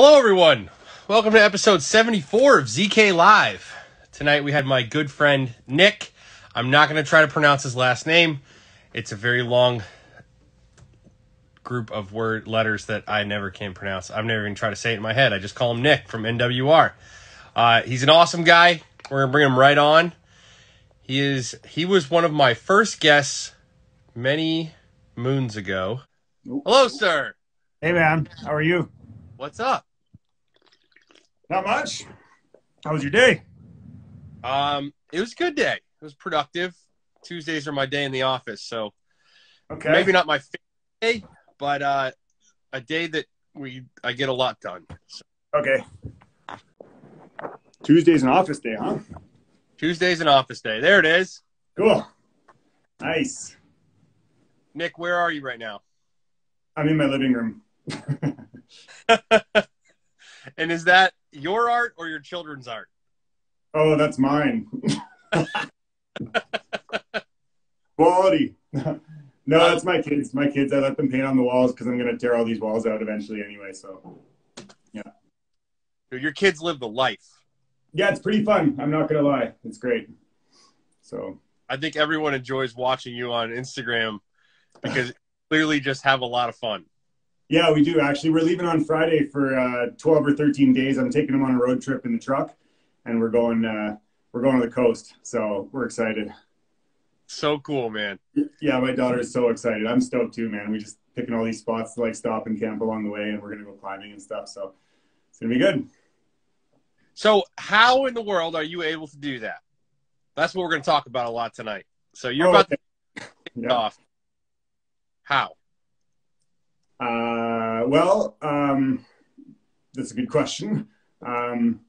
Hello, everyone. Welcome to episode 74 of ZK Live. Tonight we had my good friend Nick. I'm not going to try to pronounce his last name. It's a very long group of word letters that I never can pronounce. I've never even tried to say it in my head. I just call him Nick from NWR. Uh, he's an awesome guy. We're gonna bring him right on. He is. He was one of my first guests many moons ago. Hello, sir. Hey man, how are you? What's up? Not much. How was your day? Um, it was a good day. It was productive. Tuesdays are my day in the office, so Okay. maybe not my favorite day, but uh, a day that we I get a lot done. So Okay. Tuesday's an office day, huh? Tuesday's an office day. There it is. Cool. Nice. Nick, where are you right now? I'm in my living room. And is that your art or your children's art? Oh, that's mine. Quality. no, that's my kids. My kids. I let them paint on the walls because I'm gonna tear all these walls out eventually anyway. So Dude, Your kids live the life. yeah, it's pretty fun. I'm not gonna lie. It's great. So I think everyone enjoys watching you on Instagram because clearly just have a lot of fun. Yeah, we do actually. We're leaving on Friday for uh, 12 or 13 days. I'm taking them on a road trip in the truck, and we're going. Uh, we're going to the coast. So we're excited. So cool, man. Yeah, my daughter is so excited. I'm stoked too, man. We just picking all these spots to like stop and camp along the way, and we're gonna go climbing and stuff. So it's gonna be good. So, how in the world are you able to do that? That's what we're going to talk about a lot tonight. So, you're Oh, about okay. to kick Yeah. off. How? Uh, well, um, that's a good question. Um,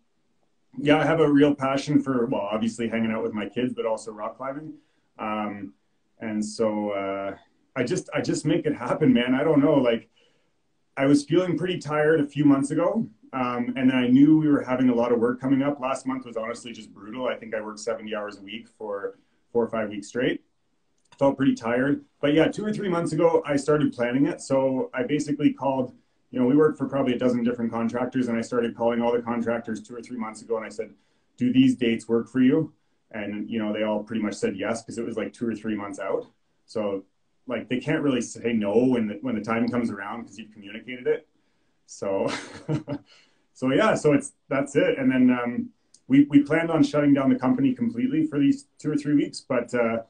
yeah, I have a real passion for well, obviously hanging out with my kids, but also rock climbing. Um, and so uh, I just I just make it happen, man. I don't know, like I was feeling pretty tired a few months ago. Um, and then I knew we were having a lot of work coming up. Last month was honestly just brutal. I think I worked 70 hours a week for four or five weeks straight. Felt pretty tired. But yeah, two or three months ago, I started planning it. So I basically called, you know, we worked for probably a dozen different contractors, and I started calling all the contractors two or three months ago. And I said, Do these dates work for you? And, you know, they all pretty much said yes because it was like two or three months out. So, like, they can't really say no when the, when the time comes around because you've communicated it. So, so yeah, so it's that's it. And then um, we we planned on shutting down the company completely for these two or three weeks, but uh,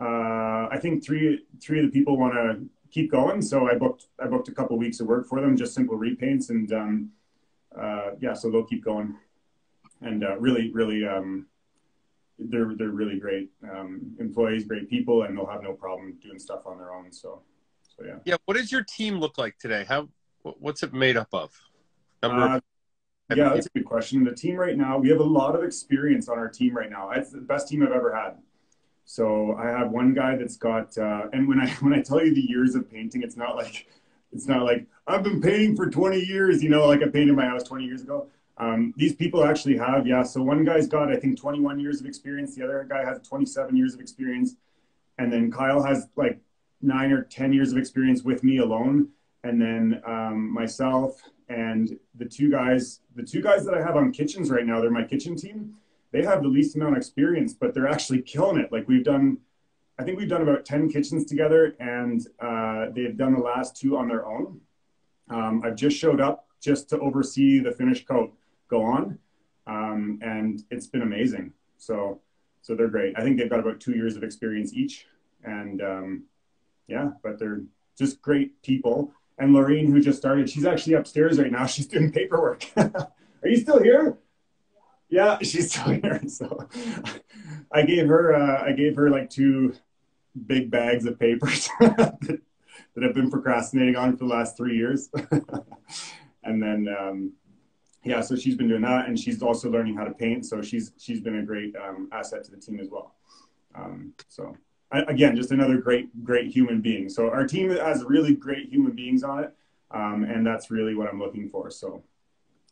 uh, I think three three of the people want to keep going. So I booked I booked a couple weeks of work for them, just simple repaints, and um, uh, yeah, so they'll keep going. And uh, really, really, um, they're they're really great um, employees, great people, and they'll have no problem doing stuff on their own. So, so yeah. Yeah. What does your team look like today? How? What's it made up of? Number Uh, of yeah, that's a good question. The team right now, we have a lot of experience on our team right now. It's the best team I've ever had. So I have one guy that's got, uh, and when I when I tell you the years of painting, it's not like it's not like I've been painting for 20 years. You know, like I painted my house 20 years ago. Um, these people actually have, yeah. So one guy's got, I think, 21 years of experience. The other guy has 27 years of experience, and then Kyle has like nine or 10 years of experience with me alone, and then um, myself and the two guys, the two guys that I have on kitchens right now, they're my kitchen team. They have the least amount of experience, but they're actually killing it. Like we've done, I think we've done about 10 kitchens together, and uh, they've done the last two on their own. Um, I've just showed up just to oversee the finish coat go on, um, and it's been amazing. So, so they're great. I think they've got about two years of experience each, and um, yeah, but they're just great people. And Lorraine, who just started, she's actually upstairs right now. She's doing paperwork. Are you still here? Yeah, she's still here. So I gave her, uh, I gave her like two big bags of papers that, I've been procrastinating on for the last three years. and then, um, yeah, so she's been doing that, and she's also learning how to paint. So she's she's been a great um, asset to the team as well. Um, so I, again, just another great great human being. So our team has really great human beings on it, um, and that's really what I'm looking for. So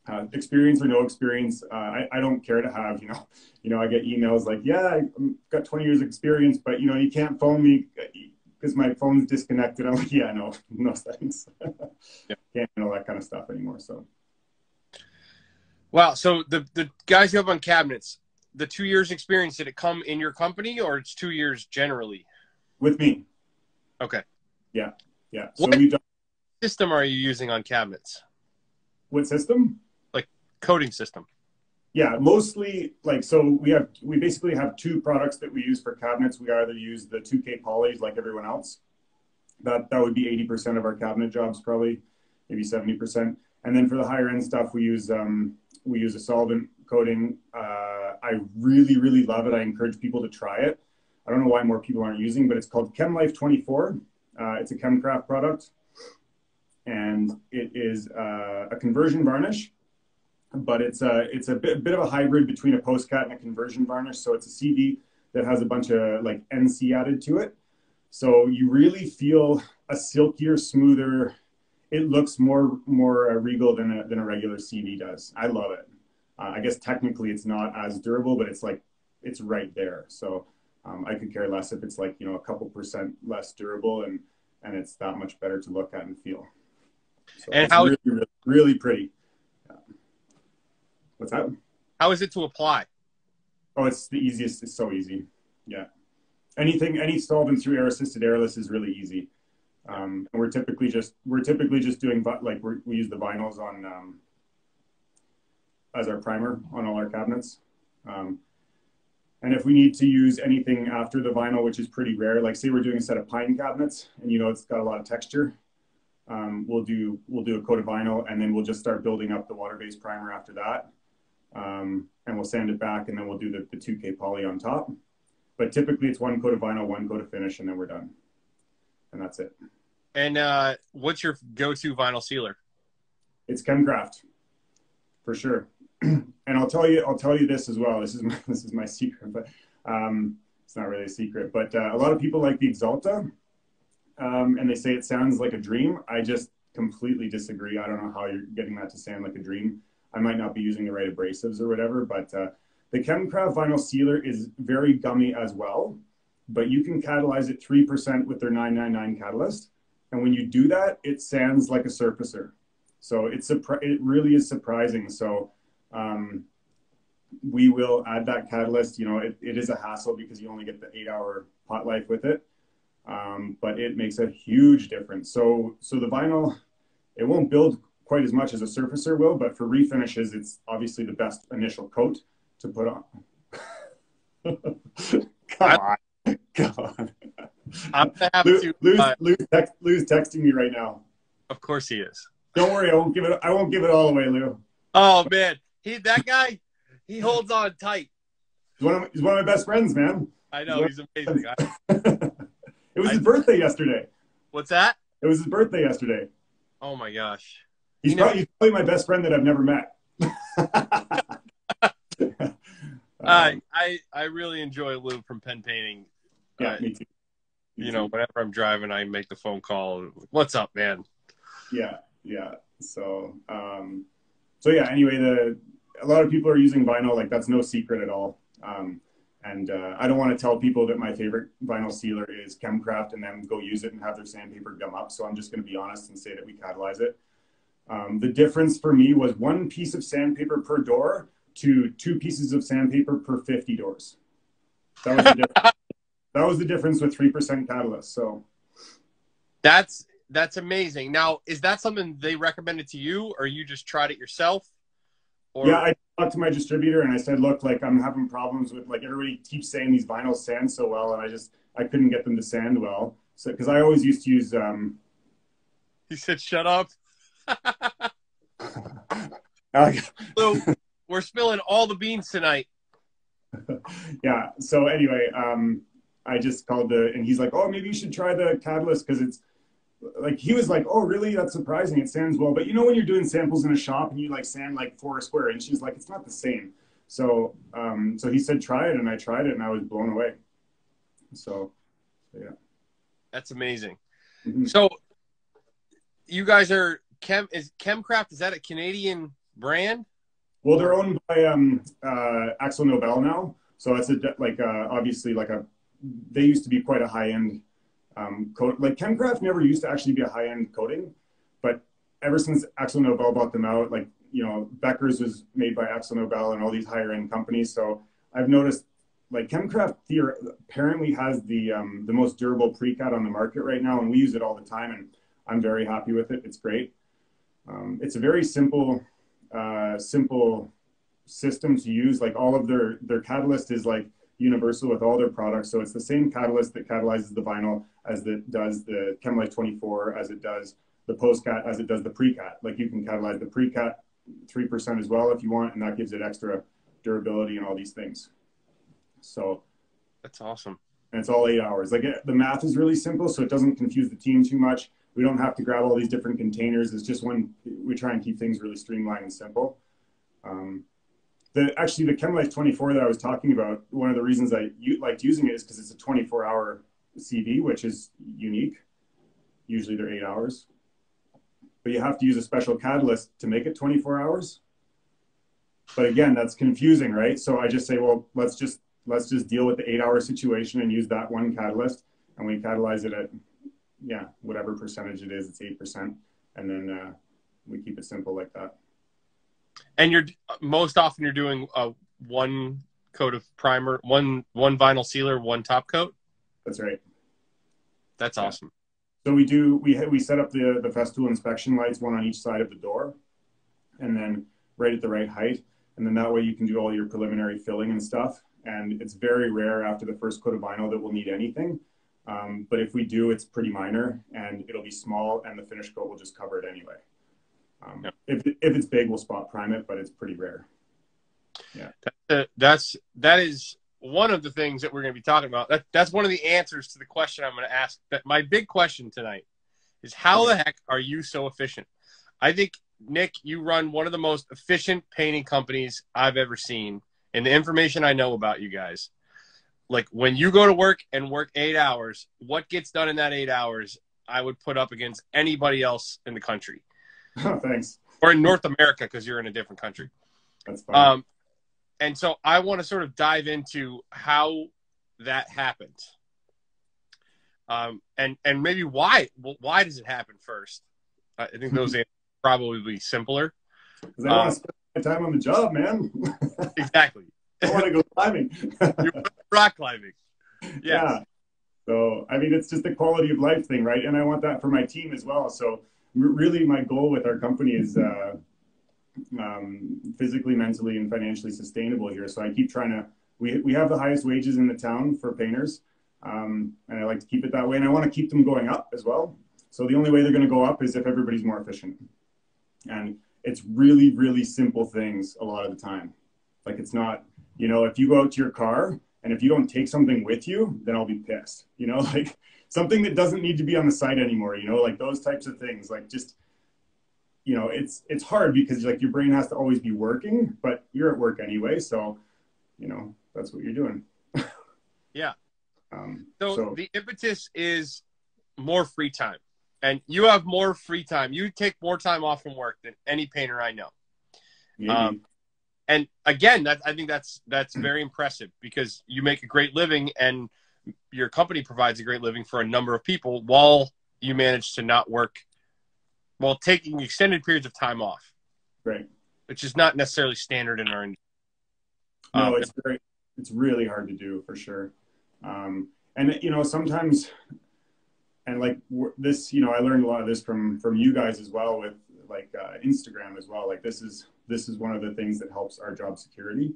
uh, experience or no experience, uh, I, I don't care to have. You know, you know, I get emails like, yeah, I've got 20 years experience, but you know, you can't phone me because my phone's disconnected. I'm like, yeah, no, no thanks. Yeah. Can't handle that kind of stuff anymore. So Wow. So the the guys you have on cabinets, the two years experience, did it come in your company or it's two years generally? With me. Okay. Yeah. Yeah. So What- we done System are you using on cabinets? what system? Coating system. Yeah, mostly like so we have we basically have two products that we use for cabinets. We either use the 2K polys like everyone else. That that would be 80% of our cabinet jobs probably, maybe 70%. And then for the higher end stuff we use um we use a solvent coating. Uh, I really really love it. I encourage people to try it. I don't know why more people aren't using, but it's called ChemLife 24. Uh, it's a Chemcraft product, and it is uh, a conversion varnish but it's a it's a bit, bit of a hybrid between a postcat and a conversion varnish. So it's a CV that has a bunch of like NC added to it. So you really feel a silkier, smoother. It looks more more uh, regal than a than a regular CV does. I love it. Uh, I guess technically it's not as durable, but it's like it's right there. So um, I could care less if it's like you know a couple percent less durable and and it's that much better to look at and feel. So And it's how- really, really, really pretty. What's that? How is it to apply? Oh, it's the easiest. It's so easy. Yeah. Anything, any solvent through air assisted airless is really easy. Um, and we're typically just we're typically just doing vi- like we're, we use the vinyls on um, as our primer on all our cabinets. Um, and if we need to use anything after the vinyl, which is pretty rare, like say we're doing a set of pine cabinets and you know it's got a lot of texture, um, we'll do we'll do a coat of vinyl and then we'll just start building up the water-based primer after that um, and we'll sand it back and then we'll do the, the 2K poly on top. But typically it's one coat of vinyl, one coat of finish, and then we're done. And that's it. And uh, what's your go-to vinyl sealer? It's Chemcraft, for sure. and I'll tell you, I'll tell you this as well. This is my, this is my secret, but um, it's not really a secret. But uh, a lot of people like the Axalta, um, and they say it sounds like a dream. I just completely disagree. I don't know how you're getting that to sound like a dream. I might not be using the right abrasives or whatever, but uh, the Chemcraft vinyl sealer is very gummy as well. But you can catalyze it 3% with their 999 catalyst. And when you do that, it sands like a surfacer. So it's it really is surprising. So um, we will add that catalyst. You know, it, it is a hassle because you only get the eight hour pot life with it. Um, but it makes a huge difference. So so the vinyl, it won't build quite as much as a surfacer will, but for refinishes, it's obviously the best initial coat to put on. Come on. Come on. I'm gonna have Lou, to. Lou's, uh, Lou's, text, Lou's texting me right now. of course he is. Don't worry, I won't give it. I won't give it all away, Lou. Oh man, he that guy, he holds on tight. He's one of my, he's one of my best friends, man. I know he's amazing. I, it was I- his birthday yesterday. what's that? It was his birthday yesterday. Oh my gosh. He's, You know- probably, he's probably my best friend that I've never met. I Um, I I really enjoy Lou from pen painting. yeah, uh, me too. Me You too. know, whenever I'm driving, I make the phone call. What's up, man? Yeah, yeah. So, um, so yeah. Anyway, the a lot of people are using vinyl. Like that's no secret at all. Um, and uh, I don't want to tell people that my favorite vinyl sealer is Chemcraft and then go use it and have their sandpaper gum up. So I'm just going to be honest and say that we catalyze it. Um, the difference for me was one piece of sandpaper per door to two pieces of sandpaper per 50 doors. That was the difference. that was the difference with three percent catalyst. So That's that's amazing. Now, is that something they recommended to you, or you just tried it yourself? Or yeah, I talked to my distributor and I said, look, like I'm having problems with like everybody keeps saying these vinyls sand so well, and I just I couldn't get them to sand well. So because I always used to use um he said, "Shut up." Lou, we're spilling all the beans tonight. yeah. So anyway, um I just called the and he's like, oh, maybe you should try the catalyst because it's like he was like, oh, really? That's surprising. It sands well, but you know when you're doing samples in a shop and you like sand like four square inches, like it's not the same. So um so he said try it, and I tried it, and I was blown away. So yeah. That's amazing. mhm. So, you guys are Chem is Chemcraft? Is that a Canadian brand? Well, they're owned by um, uh, Akzo Nobel now, so it's a like uh, obviously like a. They used to be quite a high end um, coat. Like Chemcraft never used to actually be a high end coating, but ever since Akzo Nobel bought them out, like you know, Becker's was made by Akzo Nobel and all these higher end companies. So I've noticed like Chemcraft apparently has the um, the most durable precat on the market right now, and we use it all the time, and I'm very happy with it. It's great. Um, it's a very simple uh, simple system to use. Like all of their their catalyst is like universal with all their products, so it's the same catalyst that catalyzes the vinyl as it does the Chemlife 24, as it does the postcat, as it does the precat. Like you can catalyze the precat three percent as well if you want, and that gives it extra durability and all these things. So that's awesome. And it's all eight hours. Like it, the math is really simple, so it doesn't confuse the team too much. We don't have to grab all these different containers. It's just one. We try and keep things really streamlined and simple. Um, the actually the ChemLife 24 that I was talking about. One of the reasons I liked using it is because it's a 24-hour CV, which is unique. Usually they're eight hours, but you have to use a special catalyst to make it 24 hours. But again, that's confusing, right? So I just say, well, let's just let's just deal with the eight hour situation and use that one catalyst and we catalyze it at yeah whatever percentage it is it's eight percent. And then uh, we keep it simple like that. And you're most often you're doing uh, one coat of primer one one vinyl sealer one top coat? That's right. That's awesome. So we do we we set up the the festool inspection lights one on each side of the door and then right at the right height. And then that way you can do all your preliminary filling and stuff. And it's very rare after the first coat of vinyl that we'll need anything. Um, but if we do, it's pretty minor and it'll be small and the finish coat will just cover it anyway. Um, yep. if, if it's big, we'll spot prime it, but it's pretty rare. Yeah. That's, that is one of the things that we're going to be talking about. That, that's one of the answers to the question I'm going to ask. That my big question tonight is how the heck are you so efficient? I think Nick, you run one of the most efficient painting companies I've ever seen and the information I know about you guys, like when you go to work and work eight hours, what gets done in that eight hours, I would put up against anybody else in the country. Oh, thanks. Or in North America because you're in a different country. That's fine. Um, and so I want to sort of dive into how that happened. Um, and and maybe why why does it happen first? I think those are probably be simpler. Because I um, want to spend my time on the job, man. exactly. I want to go climbing. Rock climbing. Yes. Yeah. So, I mean, it's just the quality of life thing, right? And I want that for my team as well. So, really, my goal with our company is uh, um, physically, mentally, and financially sustainable here. So, I keep trying to. We we have the highest wages in the town for painters, um, and I like to keep it that way. And I want to keep them going up as well. So, the only way they're going to go up is if everybody's more efficient. And it's really, really simple things a lot of the time. Like it's not, you know, if you go out to your car and if you don't take something with you, then I'll be pissed. You know, like something that doesn't need to be on the site anymore, you know, like those types of things. Like just you know, it's it's hard because like your brain has to always be working, but you're at work anyway, so you know, that's what you're doing. yeah. Um, so, so the impetus is more free time and you have more free time. You take more time off from work than any painter I know. Um, and again, that I think that's that's very impressive because you make a great living and your company provides a great living for a number of people while you manage to not work while taking extended periods of time off. Right. Which is not necessarily standard in our industry. No, um, it's very it's really hard to do for sure. Um, and you know, sometimes and like this you know i learned a lot of this from from you guys as well with like uh, instagram as well. Like this is this is one of the things that helps our job security.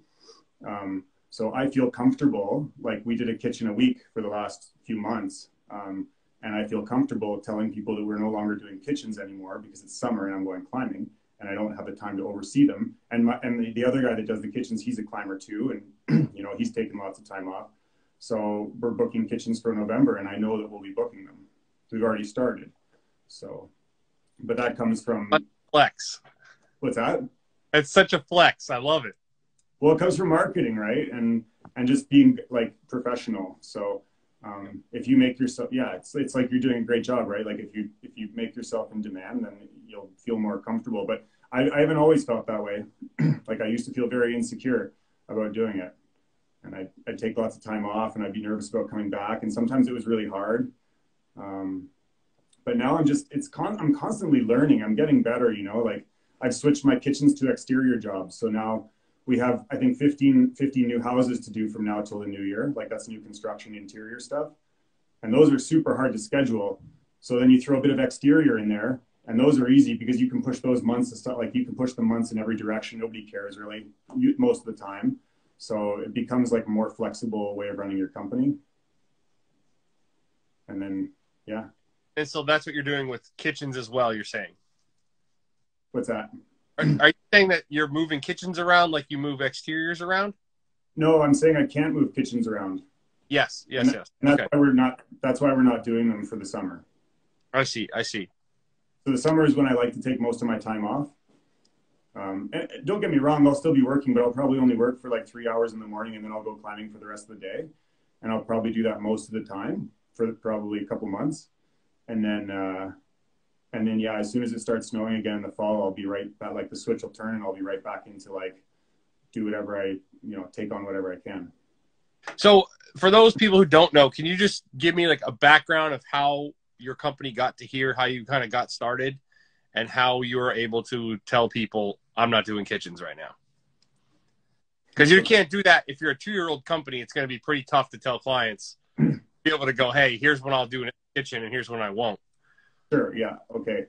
Um, so i feel comfortable like we did a kitchen a week for the last few months um, and i feel comfortable telling people that we're no longer doing kitchens anymore because it's summer and i'm going climbing and i don't have the time to oversee them. And my, and the, the other guy that does the kitchens he's a climber too and you know he's taking lots of time off. So we're booking kitchens for november and i know that we'll be booking them. We've already started. So, but that comes from flex. What's that? It's such a flex. I love it. Well, it comes from marketing, right? And and just being like professional. So um, if you make yourself, yeah, it's it's like you're doing a great job, right? Like if you if you make yourself in demand, then you'll feel more comfortable. But I, I haven't always felt that way. like I used to feel very insecure about doing it, and I'd, I'd take lots of time off, and I'd be nervous about coming back, and sometimes it was really hard. Um, but now I'm just, it's con- I'm constantly learning. I'm getting better, you know, like I've switched my kitchens to exterior jobs. So now we have, I think, 15, 15 new houses to do from now till the new year. Like that's new construction interior stuff. And those are super hard to schedule. So then you throw a bit of exterior in there and those are easy because you can push those months to start like you can push the months in every direction. Nobody cares really most of the time. So it becomes like a more flexible way of running your company. And then, yeah. And so that's what you're doing with kitchens as well, you're saying? What's that? Are, are, you saying that you're moving kitchens around like you move exteriors around? No, I'm saying I can't move kitchens around. Yes, yes, and yes. And that's okay. why we're not. That's why we're not doing them for the summer. I see. I see. So the summer is when I like to take most of my time off. Um, don't get me wrong, I'll still be working, but I'll probably only work for like three hours in the morning, and then I'll go climbing for the rest of the day. And I'll probably do that most of the time for probably a couple months, and then uh, and then yeah, as soon as it starts snowing again in the fall, I'll be right back. Like the switch will turn, and I'll be right back into like do whatever I you know take on whatever I can. So for those people who don't know, can you just give me like a background of how your company got to here, how you kind of got started, and how you were able to tell people I'm not doing kitchens right now? Because you can't do that if you're a two year old company. It's going to be pretty tough to tell clients, be able to go, hey, here's what I'll do kitchen, and here's when I won't. Sure. Yeah. Okay.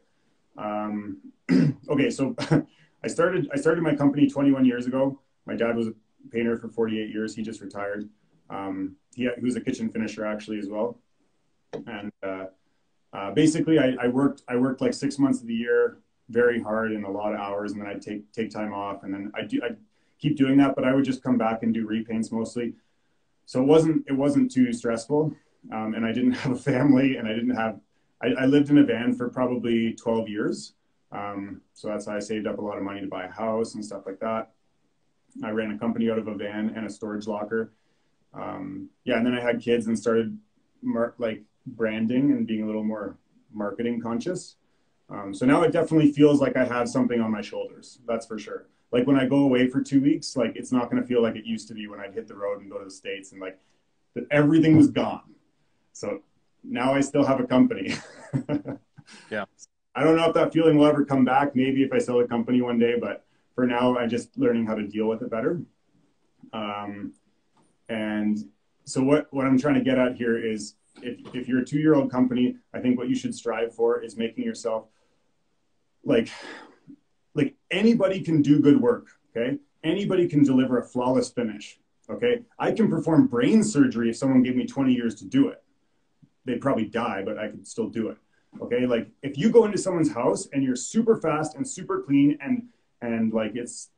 Um, okay. So I started I started my company 21 years ago. My dad was a painter for 48 years. He just retired. Um, he, he was a kitchen finisher actually as well. And uh, uh, basically, I, I, worked I worked like six months of the year, very hard and a lot of hours, and then I'd take take time off, and then I do I keep doing that, but I would just come back and do repaints mostly. So it wasn't it wasn't too stressful, um, and I didn't have a family, and I didn't have I, I lived in a van for probably 12 years. Um, so that's how I saved up a lot of money to buy a house and stuff like that. I ran a company out of a van and a storage locker. Um, yeah, and then I had kids and started mar- like branding and being a little more marketing conscious. Um, so now it definitely feels like I have something on my shoulders. That's for sure. Like when I go away for two weeks, like it's not going to feel like it used to be when I'd hit the road and go to the states and like that everything was gone. So now I still have a company. yeah. I don't know if that feeling will ever come back. Maybe if I sell a company one day, but for now, I'm just learning how to deal with it better. Um, and so what, what I'm trying to get at here is if, if you're a two year old company, I think what you should strive for is making yourself like, like anybody can do good work. Okay. Anybody can deliver a flawless finish. Okay. I can perform brain surgery if someone gave me 20 years to do it. They'd probably die, but I could still do it. Okay. Like if you go into someone's house and you're super fast and super clean and, and like it's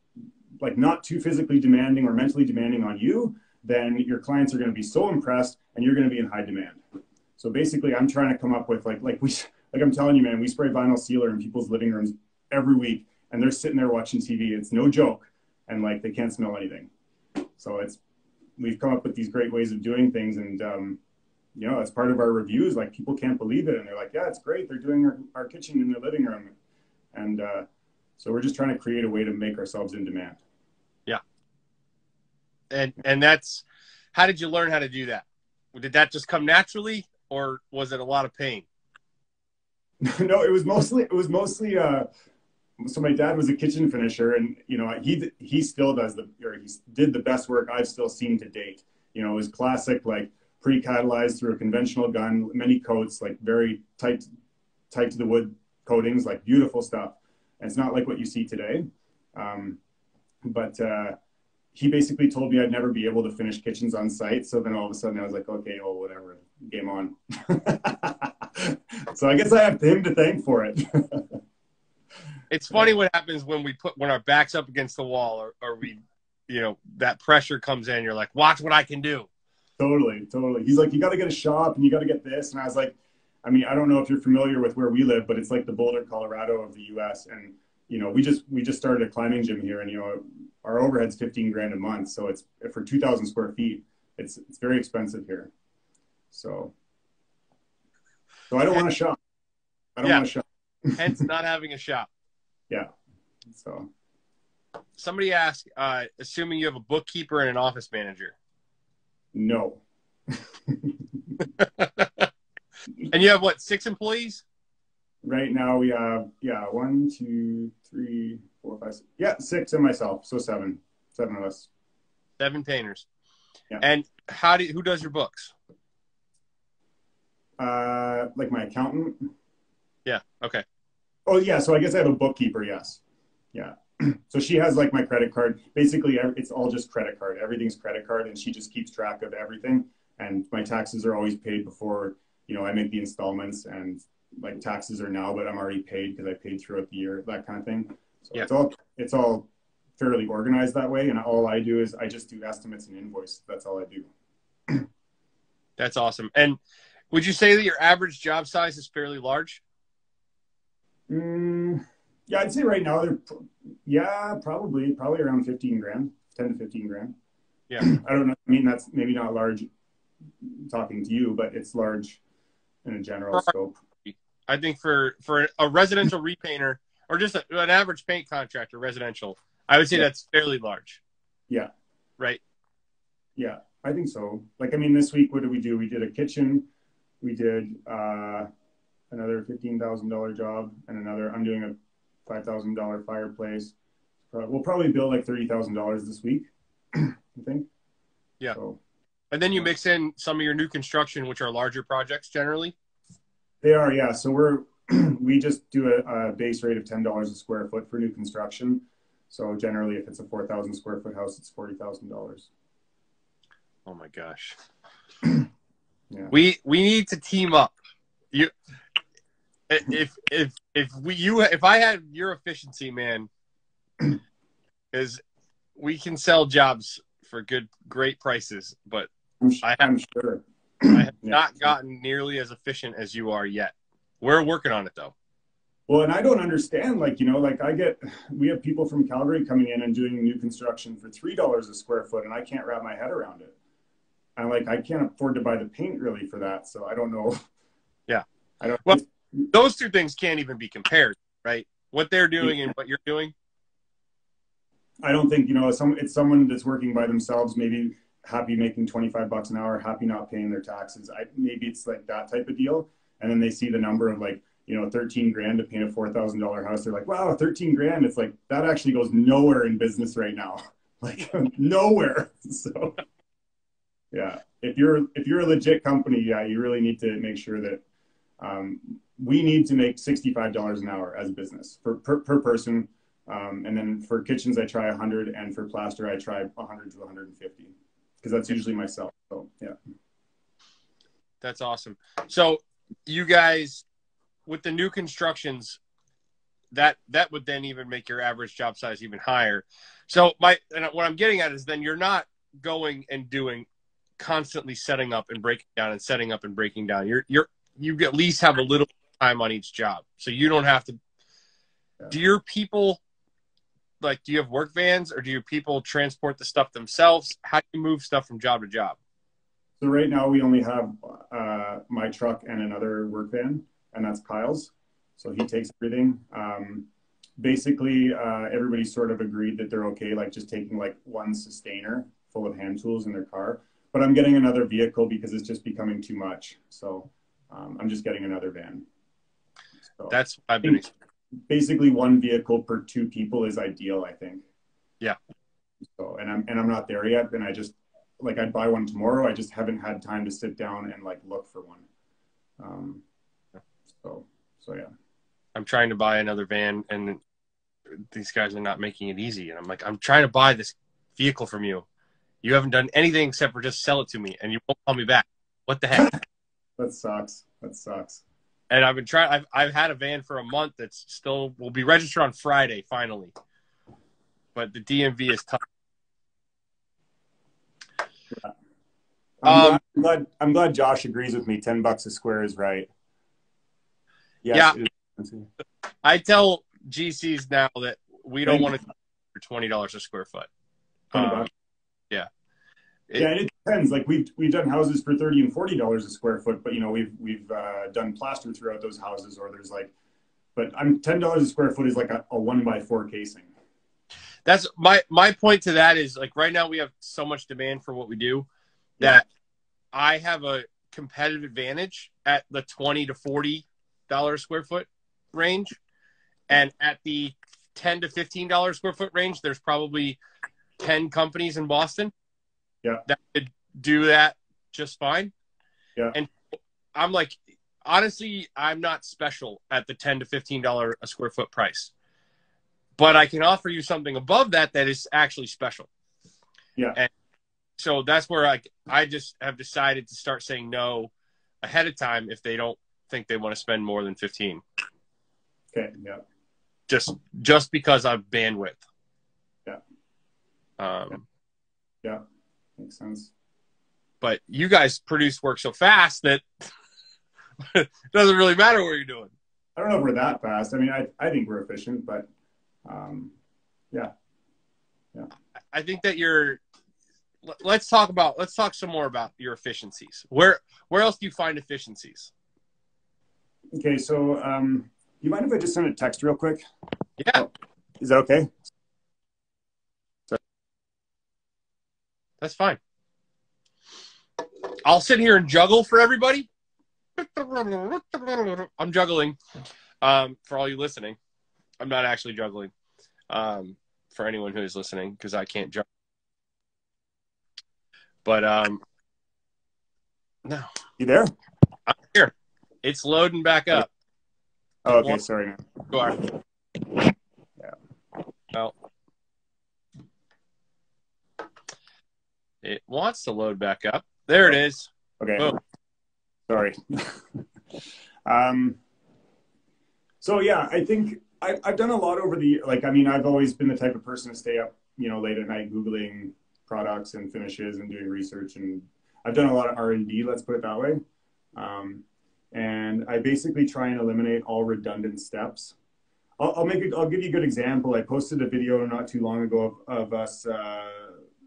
like not too physically demanding or mentally demanding on you, then your clients are going to be so impressed and you're going to be in high demand. So basically, I'm trying to come up with like like we like I'm telling you, man, we spray vinyl sealer in people's living rooms every week, and they're sitting there watching TV. It's no joke, and like they can't smell anything. So it's we've come up with these great ways of doing things, and um, you know, as part of our reviews, like people can't believe it, and they're like, yeah, it's great. They're doing our, our kitchen in their living room, and uh, so we're just trying to create a way to make ourselves in demand. Yeah, and and that's how did you learn how to do that? Did that just come naturally, or was it a lot of pain? no, it was mostly it was mostly. Uh, so my dad was a kitchen finisher, and you know he he still does the or he did the best work I've still seen to date. You know, it was classic like pre-catalyzed through a conventional gun, many coats, like very tight tight to the wood coatings, like beautiful stuff. And it's not like what you see today. Um, but uh, he basically told me I'd never be able to finish kitchens on site. So then all of a sudden I was like, okay, well, whatever, game on. so I guess I have him to thank for it. it's funny what happens when we put when our backs up against the wall or, or we, you know, that pressure comes in. You're like, watch what I can do. Totally, totally. He's like, you got to get a shop and you got to get this. And I was like, I mean, I don't know if you're familiar with where we live, but it's like the Boulder, Colorado of the U.S. And you know, we just we just started a climbing gym here, and you know, our overhead's 15 grand a month, so it's for 2,000 square feet. It's it's very expensive here. So, so I don't want a shop. I don't Yeah. want a shop. Hence, not having a shop. Yeah. So Somebody asked, uh, assuming you have a bookkeeper and an office manager, no. and you have what six employees? right now we have yeah one, two, three, four, five, six. yeah six and myself, so seven, seven of us. Seven painters. Yeah. And how do you, who does your books? Uh, like my accountant. Yeah. Okay. Oh yeah, so I guess I have a bookkeeper. Yes. Yeah. so she has like my credit card. Basically, it's all just credit card. Everything's credit card, and she just keeps track of everything. And my taxes are always paid before you know I make the installments, and like taxes are now, but I'm already paid because I paid throughout the year, that kind of thing. So Yeah. it's all it's all fairly organized that way. And all I do is I just do estimates and invoice. That's all I do. That's awesome. And would you say that your average job size is fairly large? Mm, yeah, I'd say right now they're yeah probably probably around 15 grand, 10 to 15 grand. Yeah. I don't know. I mean, that's maybe not large talking to you, but it's large in a general scope. I think for for a residential repainter or just a, an average paint contractor, residential, I would say Yeah. that's fairly large. Yeah. Right. Yeah, I think so. Like, I mean, this week, what did we do? We did a kitchen. We did uh, another fifteen thousand dollar job, and another. I'm doing a five thousand dollar fireplace. Uh, we'll probably bill like thirty thousand dollars this week. I think. Yeah. So And then you mix in some of your new construction, which are larger projects generally. they are, yeah. So we're we just do a, a base rate of ten dollars a square foot for new construction. So generally, if it's a four thousand square foot house, it's forty thousand dollars. Oh my gosh. Yeah. We we need to team up. You if if if we you if I had your efficiency, man, is we can sell jobs for good great prices, but I'm, I have- sure. I have Yeah. not gotten nearly as efficient as you are yet. We're working on it though. Well, and I don't understand, like, you know, like I get, we have people from Calgary coming in and doing new construction for $3 a square foot, and I can't wrap my head around it. I'm like, I can't afford to buy the paint really for that. So I don't know. Yeah. I don't, Well- Those two things can't even be compared, right? What they're doing and what you're doing. I don't think, you know, some, it's someone that's working by themselves, maybe happy making 25 bucks an hour, happy not paying their taxes. I, maybe it's like that type of deal. And then they see the number of like, you know, 13 grand to paint a $4,000 house. They're like, wow, 13 grand. It's like, that actually goes nowhere in business right now. Like nowhere. So yeah, if you're, if you're a legit company, yeah, you really need to make sure that, um, we need to make $65 an hour as a business for, per, per person. Um, and then for kitchens, I try 100, and for plaster, I try 100 to 150 because that's usually myself. So yeah, That's awesome. So you guys with the new constructions that that would then even make your average job size even higher. So my and what I'm getting at is then you're not going and doing constantly setting up and breaking down and setting up and breaking down. You're you're you at least have a little time on each job. So you don't have to do your people like do you have work vans or do your people transport the stuff themselves? How do you move stuff from job to job? So right now we only have uh, my truck and another work van, and that's Kyle's. So he takes everything. Um, basically, uh, everybody sort of agreed that they're okay, like just taking like one Systainer full of hand tools in their car. But I'm getting another vehicle because it's just becoming too much. So um, I'm just getting another van. So That's I've been basically one vehicle per two people is ideal, I think. Yeah. So and I'm and I'm not there yet, and I just like I'd buy one tomorrow. I just haven't had time to sit down and like look for one. Um, so so yeah. I'm trying to buy another van and these guys are not making it easy. And I'm like, I'm trying to buy this vehicle from you. You haven't done anything except for just sell it to me and you won't call me back. What the heck? That sucks. That sucks. And I've been trying, I've, I've had a van for a month that's still will be registered on Friday finally. But the DMV is tough. I'm, Um, glad, I'm glad I'm glad Josh agrees with me. Ten bucks a square is right. Yes, Yeah. I tell GCs now that we don't want to for twenty dollars a square foot. Um, yeah. It- yeah, it depends. Like we've we've done houses for thirty and forty dollars a square foot, but you know we've we've uh, done plaster throughout those houses, or there's like, but I'm ten dollars a square foot is like a, a one by four casing. that's my my point to that is like right now we have so much demand for what we do that I have a competitive advantage at the twenty to forty dollars square foot range, and at the ten to fifteen dollars square foot range, there's probably ten companies in Boston. Yeah. That could do that just fine. Yeah. And I'm like, honestly, I'm not special at the ten to fifteen dollar a square foot price, but I can offer you something above that that is actually special. Yeah. And so that's where I I just have decided to start saying no ahead of time if they don't think they want to spend more than 15 Okay. Yeah. just just because of bandwidth Yeah. um Yeah. Makes sense. But you guys produce work so fast that it doesn't really matter what you're doing I don't know if we're that fast. I mean, I, I think we're efficient, but um, yeah. i think that you're let- let's talk about let's talk some more about your efficiencies where where else do you find efficiencies Okay. So, um, you mind if I just send a text real quick? yeah Is that okay? that's fine i'll sit here and juggle for everybody i'm juggling um, for all you listening i'm not actually juggling um, for anyone who is listening because i can't juggle but um, no You there? i'm here it's loading back up Oh, okay. Sorry. You are. Yeah. Well, it wants to load back up. There it is. Okay. Oh. Sorry. um, so yeah, I think I, I've done a lot over the like. I mean, I've always been the type of person to stay up, you know, late at night googling products and finishes and doing research, and I've done a lot of R and D. Let's put it that way. Um, and I basically try and eliminate all redundant steps. I'll, I'll make. A, I'll give you a good example. I posted a video not too long ago of, of us uh,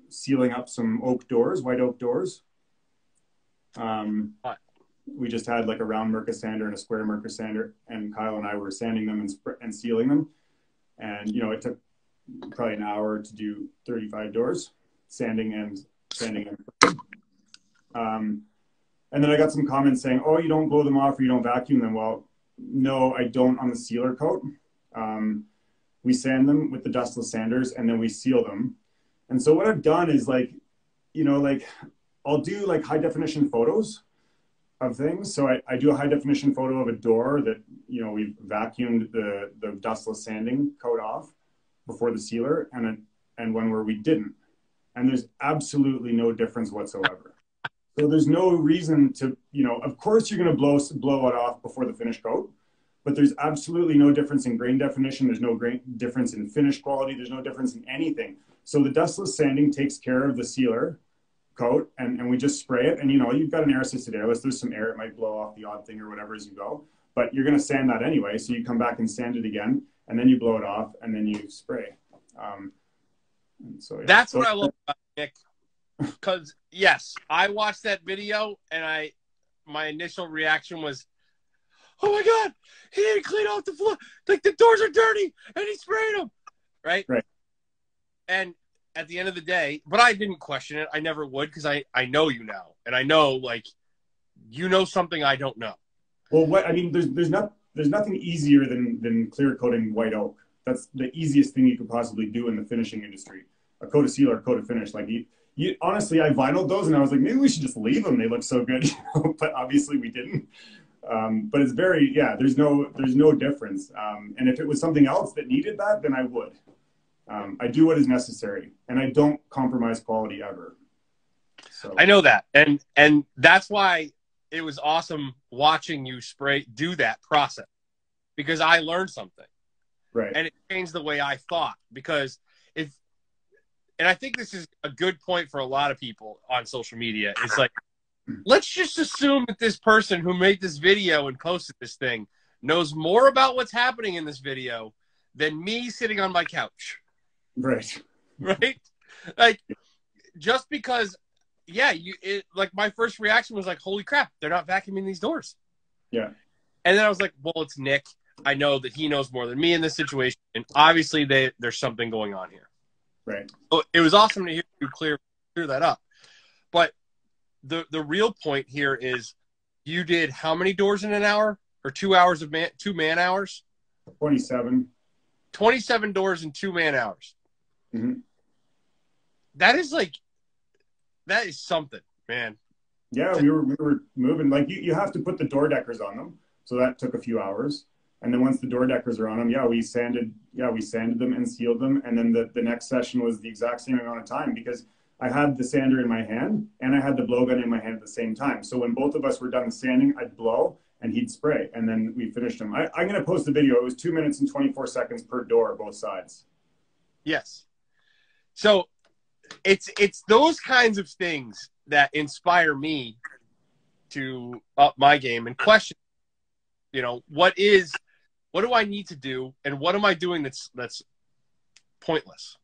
sealing up some oak doors, white oak doors. Um, we just had like a round Mirka sander and a square Mirka sander, and Kyle and I were sanding them and, and sealing them. And you know, it took probably an hour to do 35 doors, sanding and sanding and. Um, and then I got some comments saying, "Oh, you don't blow them off or you don't vacuum them." Well, no, I don't on the sealer coat. Um, we sand them with the dustless sanders and then we seal them. And so what I've done is like, you know, like I'll do like high definition photos of things. So I, I do a high definition photo of a door that, you know, we've vacuumed the, the dustless sanding coat off before the sealer and, a, and one where we didn't. And there's absolutely no difference whatsoever. So there's no reason to, you know, of course you're going to blow, blow it off before the finish coat, but there's absolutely no difference in grain definition. There's no grain difference in finish quality. There's no difference in anything. So the dustless sanding takes care of the sealer coat and, and we just spray it. And you know, you've got an air assisted airless. There's some air. It might blow off the odd thing or whatever as you go, but you're going to sand that anyway. So you come back and sand it again and then you blow it off and then you spray. Um, so yeah. That's So- what I love about Nick. Because yes, I watched that video and I, my initial reaction was, "Oh my god, he didn't clean off the floor. Like the doors are dirty, and he sprayed them." Right. Right. And at the end of the day, but I didn't question it. I never would because I I know you now, and I know like you know something I don't know. Well, what I mean, there's there's not there's nothing easier than than clear coating white oak. That's the easiest thing you could possibly do in the finishing industry. A coat of seal or a coat of finish. Like you, you honestly, I vinyled those and I was like, maybe we should just leave them. They look so good, but obviously we didn't. Um, but it's very yeah. There's no there's no difference. Um, and if it was something else that needed that, then I would. Um, I do what is necessary, and I don't compromise quality ever. So I know that, and and that's why it was awesome watching you spray do that process because I learned something. right. and it changed the way I thought because if and I think this is a good point for a lot of people on social media. It's like let's just assume that this person who made this video and posted this thing knows more about what's happening in this video than me sitting on my couch, right. right? like just because yeah, you it like my first reaction was like holy crap, they're not vacuuming these doors. Yeah. And then I was like, well, it's Nick. I know that he knows more than me in this situation, and obviously they, there's something going on here. Right. So it was awesome to hear you clear clear that up. But the the real point here is, you did how many doors in an hour or two hours of man two man hours? 27. 27 doors in two man hours. Mhm. That is like, that is something, man. Yeah, we were we were moving like you, you have to put the door deckers on them, so that took a few hours. And then once the door deckers are on them, yeah, we sanded yeah we sanded them and sealed them. And then the the next session was the exact same amount of time because I had the sander in my hand and I had the blowgun in my hand at the same time. So when both of us were done sanding, I'd blow and he'd spray, and then we finished them. I, I'm gonna post the video. It was two minutes and 24 seconds per door, both sides. Yes. So it's it's those kinds of things that inspire me to up my game and question you know what is what do I need to do and what am I doing that's that's pointless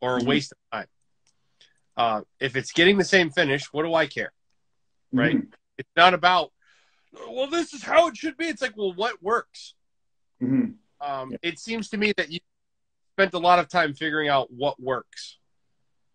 or a Mhm. waste of time. Uh, if it's getting the same finish, what do I care? Right. Mhm. It's not about well, this is how it should be. It's like, well, what works? Mhm. Um, Yeah. It seems to me that you spent a lot of time figuring out what works.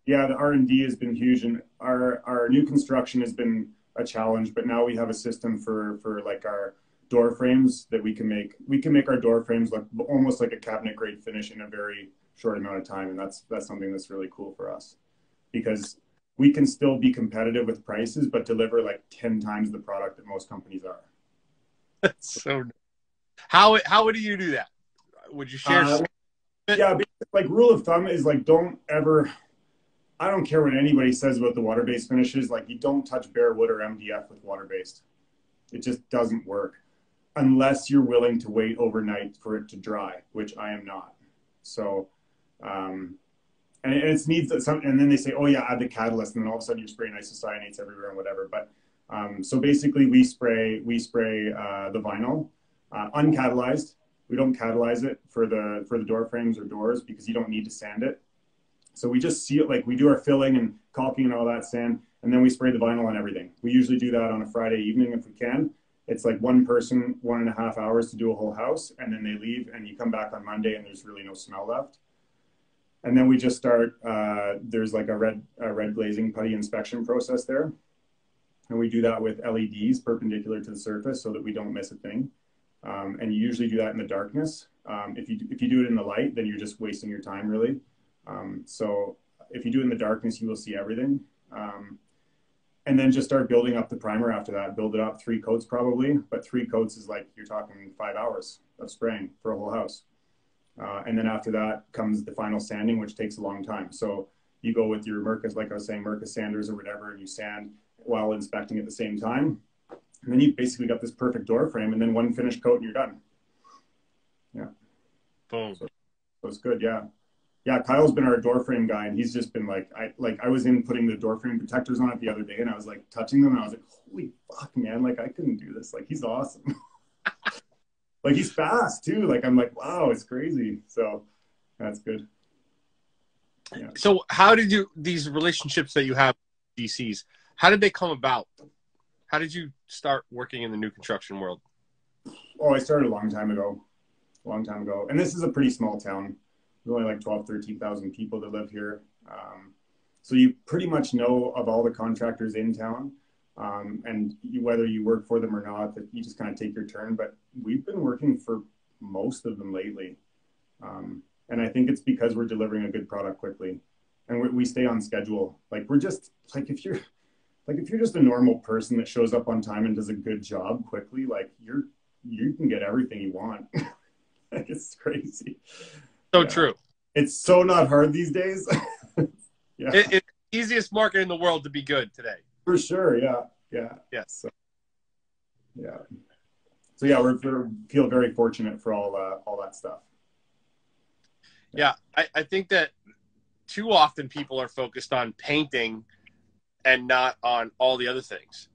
Yeah, the R and D has been huge, and our our new construction has been a challenge. But now we have a system for for like our door frames that we can make. We can make our door frames look almost like a cabinet grade finish in a very short amount of time, and that's that's something that's really cool for us because we can still be competitive with prices, but deliver like ten times the product that most companies are. That's so, how how do you do that? Would you share? Uh, yeah, like rule of thumb is like don't ever. I don't care what anybody says about the water-based finishes. Like you don't touch bare wood or MDF with water-based. It just doesn't work unless you're willing to wait overnight for it to dry, which I am not. So, um, and it, it's needs that some. And then they say, oh yeah, add the catalyst, and then all of a sudden you're spraying isocyanates everywhere and whatever. But um, so basically, we spray we spray uh, the vinyl uh, uncatalyzed. We don't catalyze it for the for the door frames or doors because you don't need to sand it. So we just seal like we do our filling and caulking and all that sand, and then we spray the vinyl on everything. We usually do that on a Friday evening if we can. It's like one person, one and a half hours to do a whole house, and then they leave, and you come back on Monday, and there's really no smell left. And then we just start. Uh, there's like a red a red glazing putty inspection process there, and we do that with LEDs perpendicular to the surface so that we don't miss a thing. Um, and you usually do that in the darkness. Um, if you if you do it in the light, then you're just wasting your time, really. Um, so if you do it in the darkness, you will see everything. Um, and then just start building up the primer after that. Build it up three coats probably, but three coats is like you're talking five hours of spraying for a whole house. Uh, and then after that comes the final sanding, which takes a long time. So you go with your Mirkas, like I was saying, Mirkas sanders or whatever, and you sand while inspecting at the same time. And then you've basically got this perfect door frame, and then one finish coat, and you're done. Yeah. Boom. So it's good, yeah. Yeah, Kyle's been our doorframe guy, and he's just been like, I like I was in putting the doorframe protectors on it the other day, and I was like touching them, and I was like, holy fuck, man! Like I couldn't do this. Like he's awesome. like he's fast too. Like I'm like, wow, it's crazy. So that's good. So, how did you these relationships that you have with GCs? How did they come about? How did you start working in the new construction world? Oh, I started a long time ago, a long time ago, and this is a pretty small town. Only like 12, 13,000 people that live here. Um, so you pretty much know of all the contractors in town. Um, and you, whether you work for them or not, that you just kind of take your turn. But we've been working for most of them lately. Um, and I think it's because we're delivering a good product quickly and we, we stay on schedule. Like we're just like, if you're like, if you're just a normal person that shows up on time and does a good job quickly, like you're, you can get everything you want. like it's crazy. So Yeah. true. It's so not hard these days. yeah, It, it's the easiest market in the world to be good today. for sure. Yeah, yeah, Yeah. So, yeah. So yeah, we're, we feel very fortunate for all uh, all that stuff. Yeah, I, I think that too often people are focused on painting and not on all the other things.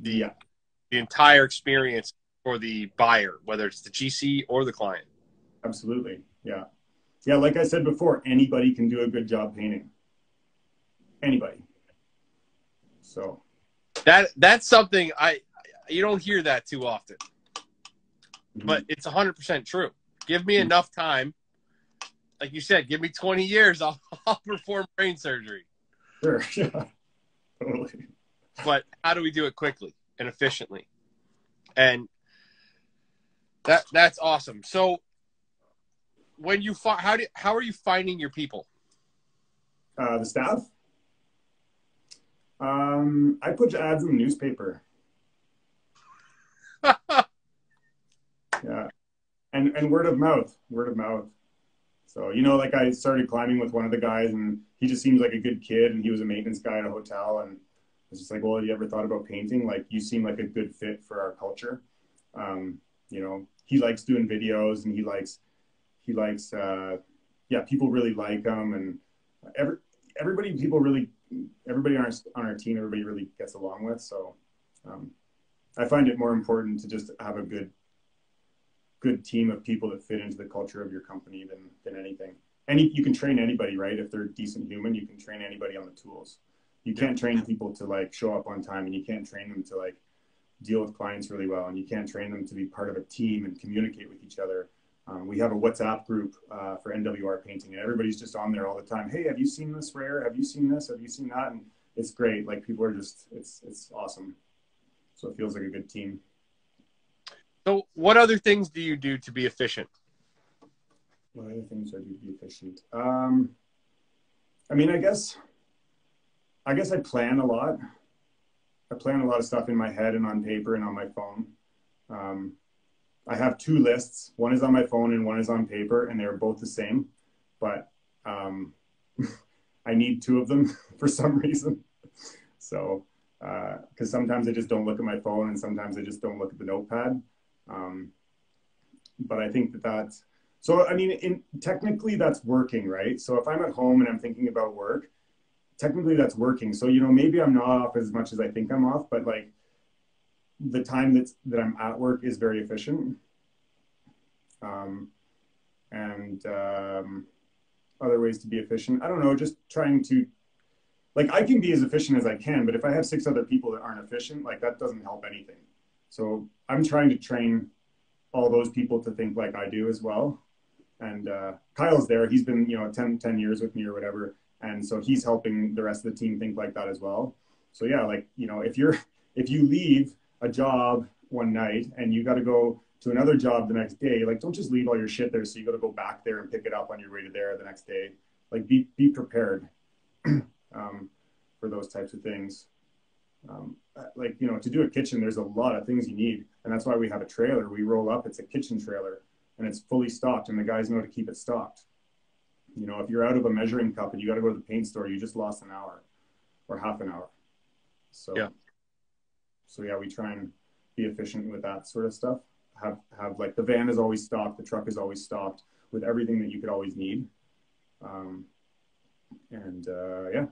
The Yeah, the entire experience for the buyer, whether it's the GC or the client. Absolutely. Yeah, yeah. Like I said before, anybody can do a good job painting. Anybody. So That that's something I you don't hear that too often, mhm. but it's 100% true. Give me enough time. Like you said, give me 20 years, I'll, I'll perform brain surgery. sure, yeah, totally. but how do we do it quickly and efficiently? And That that's awesome. So when you fi- how do how are you finding your people? Uh, the staff. Um, I put ads in the newspaper. yeah, and and word of mouth, word of mouth. So you know, like I started climbing with one of the guys, and he just seems like a good kid, and he was a maintenance guy at a hotel, and I was just like, well, have you ever thought about painting? Like, you seem like a good fit for our culture. Um, you know, he likes doing videos, and he likes he likes uh, yeah, people really like him, and every everybody people really everybody on our on our team, everybody really gets along with. So um, I find it more important to just have a good good team of people that fit into the culture of your company than than anything. Any you can train anybody, right? If they're a decent human, you can train anybody on the tools. You can't train people to like show up on time, and you can't train them to like deal with clients really well, and you can't train them to be part of a team and communicate with each other. Um, we have a WhatsApp group uh, for NWR painting, and everybody's just on there all the time. Hey, have you seen this rare? Have you seen this? Have you seen that? And it's great. Like people are just, it's it's awesome. So it feels like a good team. So, what other things do you do to be efficient? What other things do I do to be efficient? Um, I mean, I guess, I guess I plan a lot. I plan a lot of stuff in my head and on paper and on my phone. Um, I have two lists. One is on my phone and one is on paper, and they're both the same. But um, I need two of them for some reason. So, because uh, sometimes I just don't look at my phone, and sometimes I just don't look at the notepad. Um, but I think that that's so. I mean, in, technically, that's working, right? So if I'm at home and I'm thinking about work, technically that's working. So you know, maybe I'm not off as much as I think I'm off, but like the time that's that I'm at work is very efficient. Um, and um, other ways to be efficient. I don't know, just trying to like I can be as efficient as I can, but if I have six other people that aren't efficient, like that doesn't help anything. So I'm trying to train all those people to think like I do as well. And uh, Kyle's there. He's been, you know, 10, 10 years with me or whatever. And so he's helping the rest of the team think like that as well. So yeah, like, you know, if you're, if you leave a job one night and you got to go to another job the next day, like don't just leave all your shit there. So you got to go back there and pick it up on your way to there the next day. Like be, be prepared um, for those types of things. Um, like you know to do a kitchen there's a lot of things you need. And that's why we have a trailer. We roll up it's a kitchen trailer and it's fully stocked and the guys know to keep it stocked. You know if you're out of a measuring cup and you got to go to the paint store you just lost an hour or half an hour. So yeah so yeah we try and be efficient with that sort of stuff have have like the van is always stocked the truck is always stocked with everything that you could always need um, and uh, yeah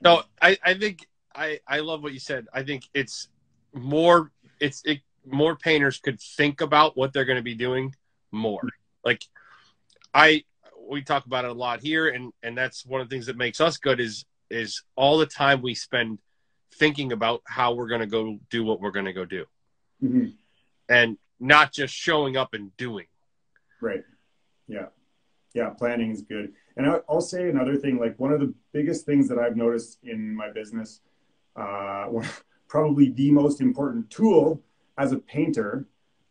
no, I, I think I, I love what you said. I think it's more it's it, more painters could think about what they're going to be doing more. Like I we talk about it a lot here and and that's one of the things that makes us good is is all the time we spend thinking about how we're going to go do what we're going to go do. Mm-hmm. And not just showing up and doing. Right. Yeah. Yeah, planning is good. And I'll say another thing, like one of the biggest things that I've noticed in my business, uh, probably the most important tool as a painter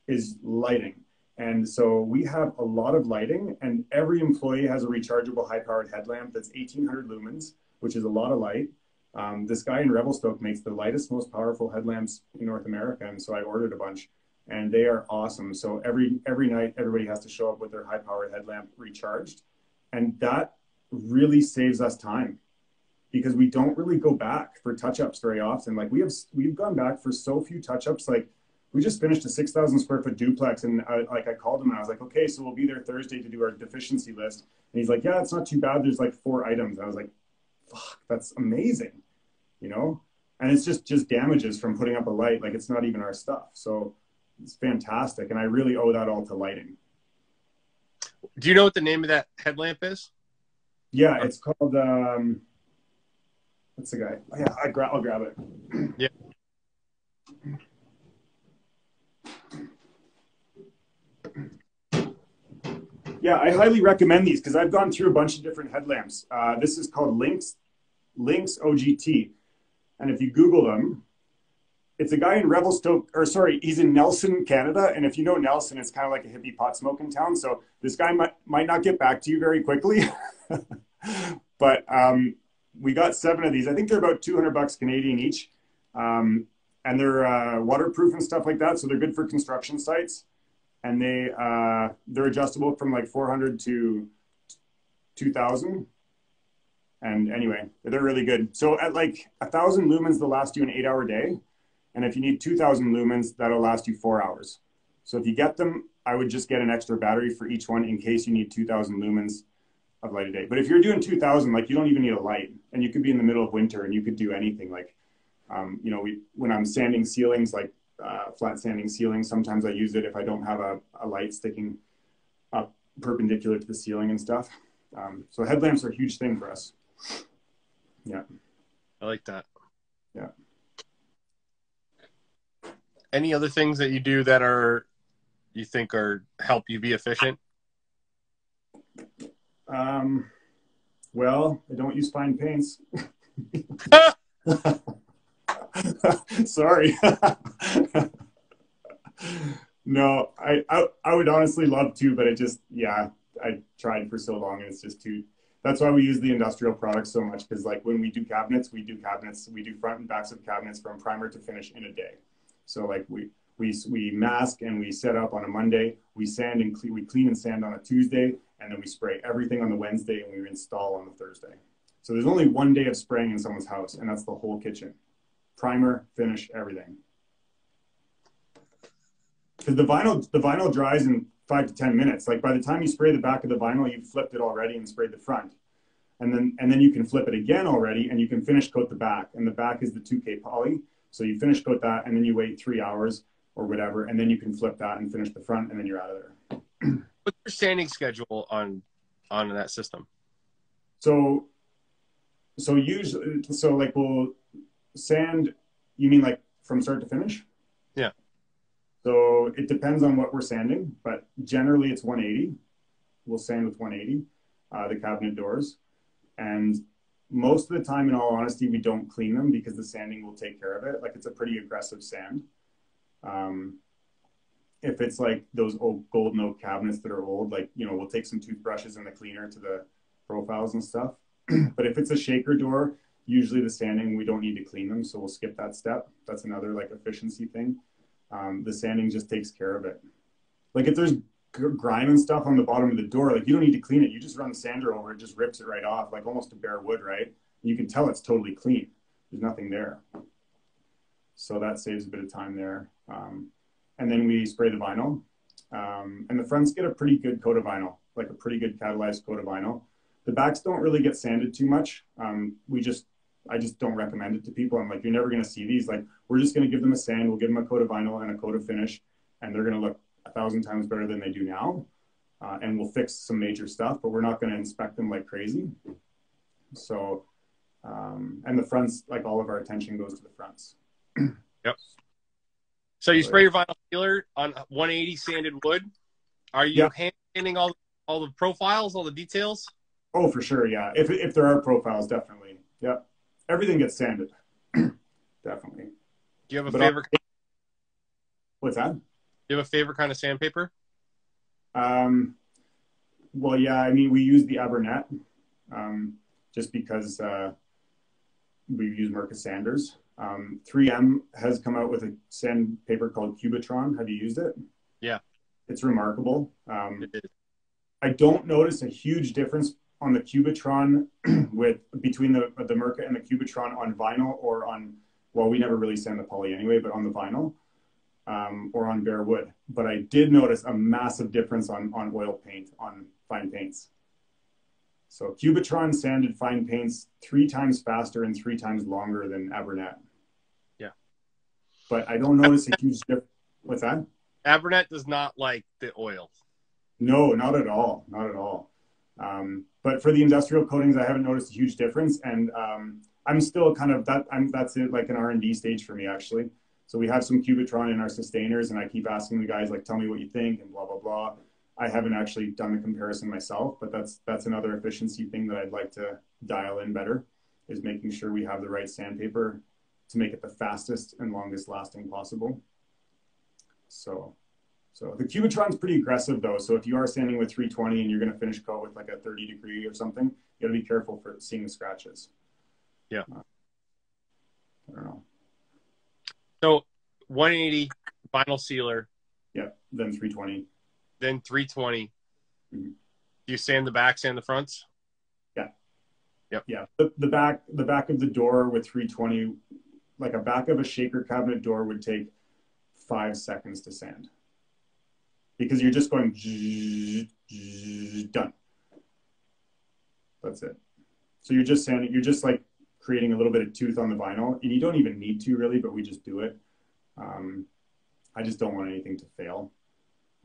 is lighting. And so we have a lot of lighting, and every employee has a rechargeable high powered headlamp that's 1800 lumens, which is a lot of light. Um, this guy in Revelstoke makes the lightest, most powerful headlamps in North America. And so I ordered a bunch and they are awesome. So every, every night, everybody has to show up with their high powered headlamp recharged and that really saves us time because we don't really go back for touch-ups very often. Like we have, we've gone back for so few touch-ups. Like we just finished a 6,000 square foot duplex, and I, like I called him and I was like, okay, so we'll be there Thursday to do our deficiency list. And he's like, yeah, it's not too bad. There's like four items. And I was like, fuck, that's amazing, you know. And it's just just damages from putting up a light. Like it's not even our stuff. So it's fantastic, and I really owe that all to lighting. Do you know what the name of that headlamp is? Yeah, it's called. Um, what's the guy? Oh, yeah, I gra- I'll grab it. Yeah. Yeah, I highly recommend these because I've gone through a bunch of different headlamps. Uh, this is called Lynx Lynx OGT, and if you Google them, it's a guy in Revelstoke, or sorry, he's in Nelson, Canada. And if you know Nelson, it's kind of like a hippie pot smoking town. So this guy might might not get back to you very quickly. but um, we got seven of these. I think they're about 200 bucks Canadian each. Um, and they're uh, waterproof and stuff like that. So they're good for construction sites. And they uh, they're adjustable from like 400 to 2000 and anyway, they're really good. So at like a thousand lumens, they'll last you an eight hour day. And if you need 2000 lumens, that'll last you four hours. So if you get them, I would just get an extra battery for each one in case you need 2000 lumens of light a day. But if you're doing 2000, like you don't even need a light and you could be in the middle of winter and you could do anything like, um, you know, we, when I'm sanding ceilings, like uh, flat sanding ceilings, sometimes I use it if I don't have a, a light sticking up perpendicular to the ceiling and stuff. Um, so headlamps are a huge thing for us. Yeah. I like that. Yeah. Any other things that you do that are you think are help you be efficient? Um, well, I don't use fine paints. Sorry. no, I, I I would honestly love to, but I just yeah, I tried for so long and it's just too that's why we use the industrial products so much because like when we do cabinets we do cabinets we do front and backs of cabinets from primer to finish in a day. So like we we we mask and we set up on a monday. We sand and clean we clean and sand on a tuesday and then we spray everything on the wednesday and we install on the thursday. So there's only one day of spraying in someone's house and that's the whole kitchen. Primer finish everything. Because the vinyl the vinyl dries in five to 10 minutes. Like by the time you spray the back of the vinyl, you've flipped it already and sprayed the front. And then, and then you can flip it again already and you can finish coat the back. And the back is the 2K poly. So you finish coat that and then you wait three hours or whatever. And then you can flip that and finish the front and then you're out of there. What's your sanding schedule on, on that system? So, so usually, so like we'll sand, you mean like from start to finish? So it depends on what we're sanding, but generally it's 180. We'll sand with 180, uh, the cabinet doors. And most of the time, in all honesty, we don't clean them because the sanding will take care of it. Like it's a pretty aggressive sand. Um, if it's like those old golden oak cabinets that are old, like, you know, we'll take some toothbrushes and the cleaner to the profiles and stuff. but if it's a shaker door, usually the sanding, we don't need to clean them. So we'll skip that step. That's another like efficiency thing um, the sanding just takes care of it. Like if there's grime and stuff on the bottom of the door, like you don't need to clean it. You just run the sander over it, just rips it right off, like almost a bare wood, right? You can tell it's totally clean. There's nothing there. So that saves a bit of time there. Um, and then we spray the vinyl. Um, and the fronts get a pretty good coat of vinyl, like a pretty good catalyzed coat of vinyl. The backs don't really get sanded too much. Um, we just I just don't recommend it to people. I'm like, you're never going to see these. Like, we're just going to give them a sand, we'll give them a coat of vinyl and a coat of finish, and they're going to look a thousand times better than they do now. Uh, and we'll fix some major stuff, but we're not going to inspect them like crazy. So, um, and the fronts, like all of our attention goes to the fronts. yep. So you spray your vinyl sealer on 180 sanded wood. Are you yep. hand sanding all all the profiles, all the details? Oh, for sure, yeah. If if there are profiles, definitely. Yep everything gets sanded. Definitely. Do you have a but favorite? I'll, what's that? Do you have a favorite kind of sandpaper? Um, well, yeah. I mean, we use the Abranet, um, just because uh, we use Mirka Sanders. Um, 3M has come out with a sandpaper called Cubitron. Have you used it? Yeah. It's remarkable. Um, it I don't notice a huge difference on the Cubitron with between the the Mirka and the Cubitron on vinyl or on well, we never really sand the poly anyway, but on the vinyl um, or on bare wood. But I did notice a massive difference on on oil paint on fine paints. So Cubitron sanded fine paints three times faster and three times longer than Abranet. Yeah. But I don't notice a huge difference. What's that? Abranet does not like the oil. No, not at all. Not at all. Um, but for the industrial coatings, I haven't noticed a huge difference, and um, I'm still kind of that. I'm that's it, like an R and D stage for me actually. So we have some Cubitron in our Systainers, and I keep asking the guys like, "Tell me what you think," and blah blah blah. I haven't actually done the comparison myself, but that's that's another efficiency thing that I'd like to dial in better is making sure we have the right sandpaper to make it the fastest and longest lasting possible. So, so the Cubitron's pretty aggressive though. So if you are sanding with 320 and you're going to finish coat with like a 30 degree or something, you got to be careful for seeing the scratches. Yeah. Uh, I don't know. So 180 vinyl sealer, Yeah. Then 320. then 320. Mhm. Do you sand the back, sand the fronts? Yeah. Yep. Yeah. The, the back, the back of the door with 320, like a back of a shaker cabinet door would take five seconds to sand because you're just going done. That's it. So you're just sanding, you're just like creating a little bit of tooth on the vinyl and you don't even need to really, but we just do it. Um, I just don't want anything to fail.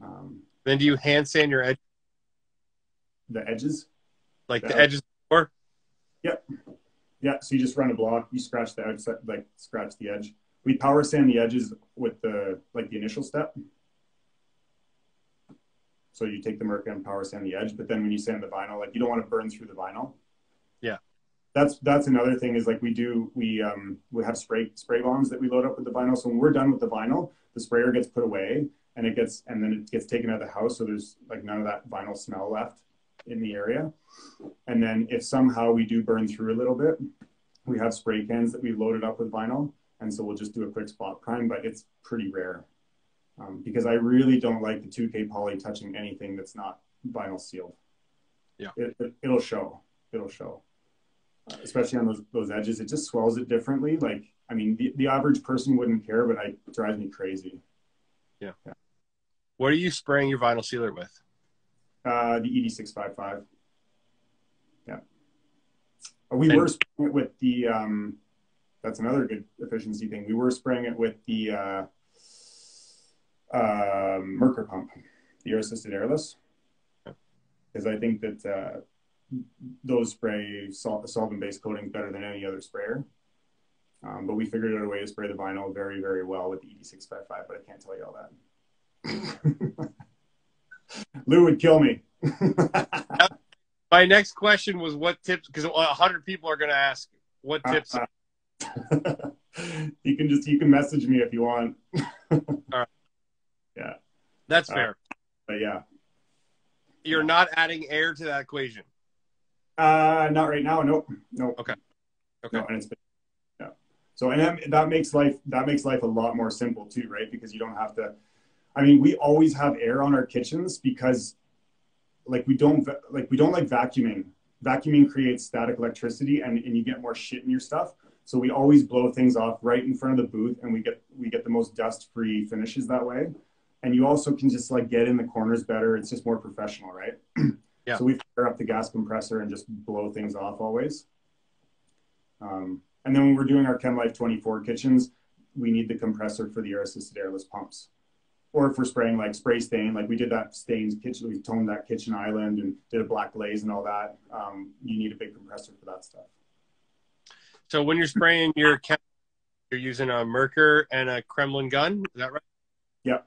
Um, Then do you hand sand your edge, the edges, like the Yeah. edges? Or Yep. Yeah, so you just run a block, you scratch the outside, like scratch the edge. We power sand the edges with the like the initial step. So you take the mercury and power sand the edge, but then when you sand the vinyl, like you don't want to burn through the vinyl. Yeah. That's that's another thing is like we do we um we have spray spray bombs that we load up with the vinyl. So when we're done with the vinyl, the sprayer gets put away and it gets and then it gets taken out of the house. So there's like none of that vinyl smell left in the area. And then if somehow we do burn through a little bit, we have spray cans that we've loaded up with vinyl. And so we'll just do a quick spot prime, but it's pretty rare um, because I really don't like the 2K poly touching anything that's not vinyl sealed. Yeah. It, it, will show. It'll show. Uh, especially on those, those edges. It just swells it differently. Like, I mean, the, the average person wouldn't care, but it drives me crazy. Yeah. What are you spraying your vinyl sealer with? Uh, the ED655. Yeah. Uh, We And- were spraying it with the, um, that's another good efficiency thing. We were spraying it with the uh, uh, Merkur pump, the air assisted airless. Because I think that uh, those spray sol- solvent based coatings better than any other sprayer. Um, but we figured out a way to spray the vinyl very, very well with the ED655, but I can't tell you all that. Lou would kill me. My next question was what tips, because a hundred people are going to ask what tips. Uh, you can just you can message me if you want. right. Yeah, That's uh, fair. but yeah, You're not adding air to that equation. uh, not right now. Nope, nope. Okay. Okay. No, and it's yeah. So and that, that makes life that makes life a lot more simple too, right? Because you don't have to. I mean, we always have air on our kitchens because, like, we don't like we don't like vacuuming. Vacuuming creates static electricity, and, and you get more shit in your stuff. So we always blow things off right in front of the booth, and we get we get the most dust free finishes that way. And you also can just like get in the corners better. It's just more professional, right? Yeah. So we fire up the gas compressor and just blow things off always. Um, and then when we're doing our ChemLife 24 kitchens, we need the compressor for the air assisted airless pumps. Or if we're spraying like spray stain, like we did that stains kitchen, we toned that kitchen island and did a black glaze and all that. Um, you need a big compressor for that stuff. So when you're spraying your chem, you're using a Merkur and a Kremlin gun. Is that right? Yep.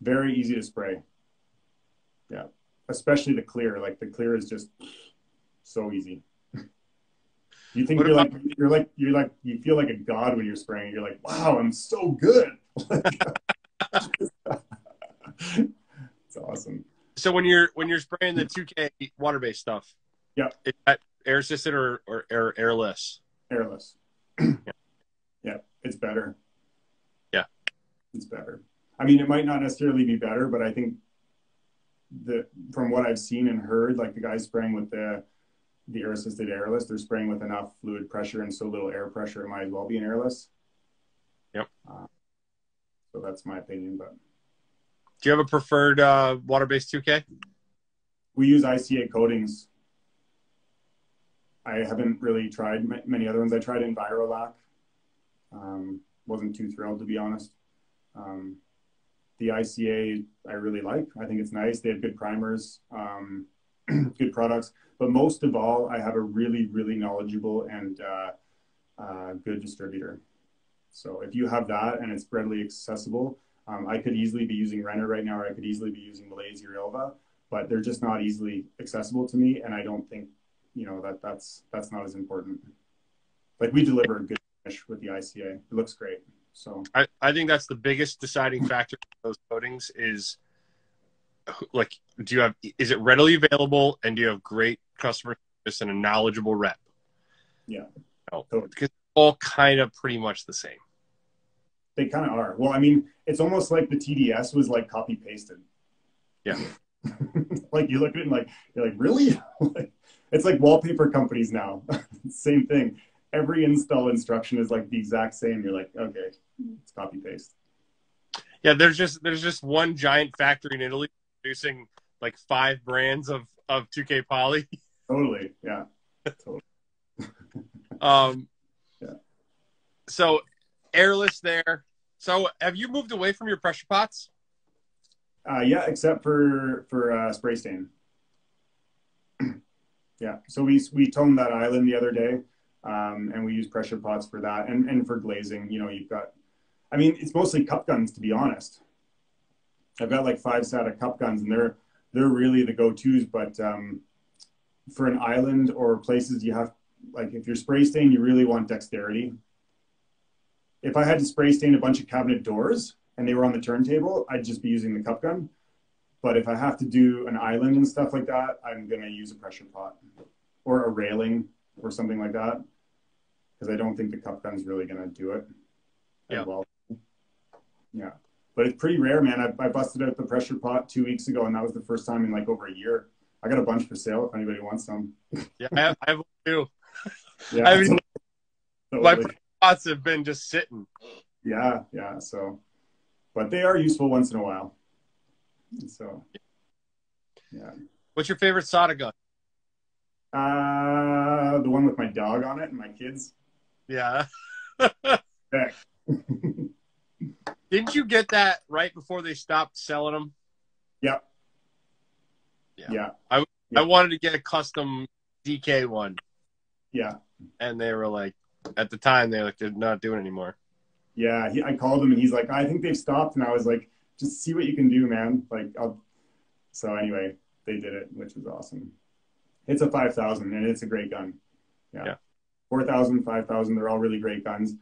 Yeah. Very easy to spray. Yeah. Especially the clear. Like the clear is just so easy. You think What you're like you're like you're like you feel like a god when you're spraying. You're like, wow, I'm so good. it's awesome. So when you're when you're spraying the 2K water based stuff, Yeah. is that air assisted or, or air airless? Airless. yeah, it's better. Yeah. It's better. I mean, it might not necessarily be better, but I think the from what I've seen and heard, like the guys spraying with the the air assisted airless, they're spraying with enough fluid pressure and so little air pressure, it might as well be an airless. Yep. Uh, so that's my opinion, but Do you have a preferred uh, water based 2K? we use ICA coatings. I haven't really tried ma- many other ones. I tried Envirolac. Um, wasn't too thrilled to be honest. Um, the ICA I really like. I think it's nice. They have good primers, um, good products. But most of all, I have a really, really knowledgeable and uh, uh, good distributor. So if you have that and it's readily accessible, um, I could easily be using Renner right now, or I could easily be using Milesi or Ilva but they're just not easily accessible to me and i don't think you know that that's that's not as important like we deliver a good finish with the ICA. It looks great. So I, I think that's the biggest deciding factor in those coatings is like do you have is it readily available and do you have great customer service and a knowledgeable rep? Yeah. No, totally. because all kind of pretty much the same. They kind of are. Well, I mean, it's almost like the TDS was like copy pasted. Yeah. like you look at it and like you're like, really? it's like wallpaper companies now. same thing. Every install instruction is like the exact same. You're like, okay, it's copy paste. Yeah, there's just there's just one giant factory in Italy producing like five brands of of 2K poly. Totally. Yeah. Totally. um yeah. So airless there. So have you moved away from your pressure pots? Uh, yeah, except for for uh, spray stain. yeah, so we we toned that island the other day, um, and we use pressure pots for that, and and for glazing. You know, you've got, I mean, it's mostly cup guns to be honest. I've got like five of cup guns, and they're they're really the go tos. But um, for an island or places you have like if you're spray stain, you really want dexterity. If I had to spray stain a bunch of cabinet doors, and they were on the turntable, I'd just be using the cup gun. But if I have to do an island and stuff like that, I'm gonna use a pressure pot or a railing or something like that, because I don't think the cup gun's really gonna do it. Yeah. Well. Yeah. But it's pretty rare, man. I, I busted out the pressure pot two weeks ago, and that was the first time in like over a year. I got a bunch for sale if anybody wants some. yeah, I have, I have two. Yeah, I mean, totally. my pots have been just sitting. Yeah, yeah. So but they are useful once in a while. So, yeah. What's your favorite SATA gun? Uh, the one with my dog on it and my kids. Yeah. Didn't you get that right before they stopped selling them? Yep. Yeah. Yeah. I I wanted to get a custom DK one. Yeah. And they were like, at the time, they were like, they're not doing it anymore yeah, he, I called him and he's like, I think they've stopped. And I was like, just see what you can do, man. Like, I'll. So anyway, they did it, which was awesome. It's a 5,000 and it's a great gun. Yeah. yeah. 4,000, 5,000, they're all really great guns.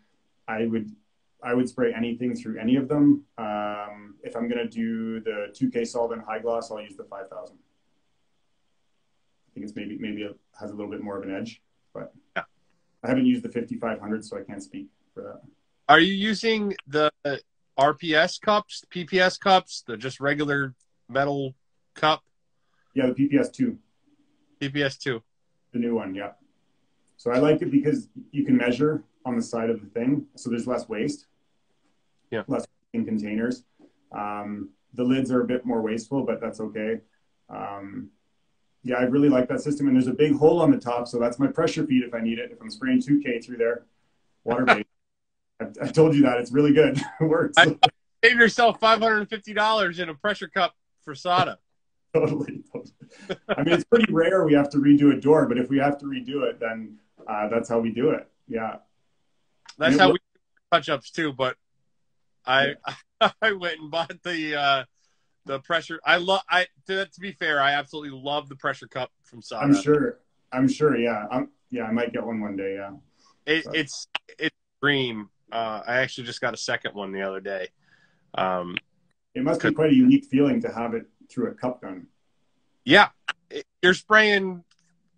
I would, I would spray anything through any of them. Um, if I'm going to do the 2K solvent high gloss, I'll use the 5,000. I think it's maybe, maybe it has a little bit more of an edge, but yeah. I haven't used the 5,500, so I can't speak for that. Are you using the RPS cups, PPS cups, the just regular metal cup? Yeah, the PPS two. PPS two. The new one, yeah. So I like it because you can measure on the side of the thing, so there's less waste. Yeah. Less in containers. Um, the lids are a bit more wasteful, but that's okay. Um, yeah, I really like that system. And there's a big hole on the top, so that's my pressure feed if I need it. If I'm spraying 2K through there, water based. I, I told you that it's really good. it works. I, save yourself five hundred and fifty dollars in a pressure cup for SATA. totally, totally. I mean, it's pretty rare we have to redo a door, but if we have to redo it, then uh, that's how we do it. Yeah. That's how we do touch ups too. But I yeah. I went and bought the uh, the pressure. I love. I to, to, be fair, I absolutely love the pressure cup from SATA. I'm sure. I'm sure. Yeah. I'm, yeah. I might get one one day. Yeah. It, it's it's dream uh, I actually just got a second one the other day. Um, it must be quite a unique feeling to have it through a cup gun. Yeah, you're spraying.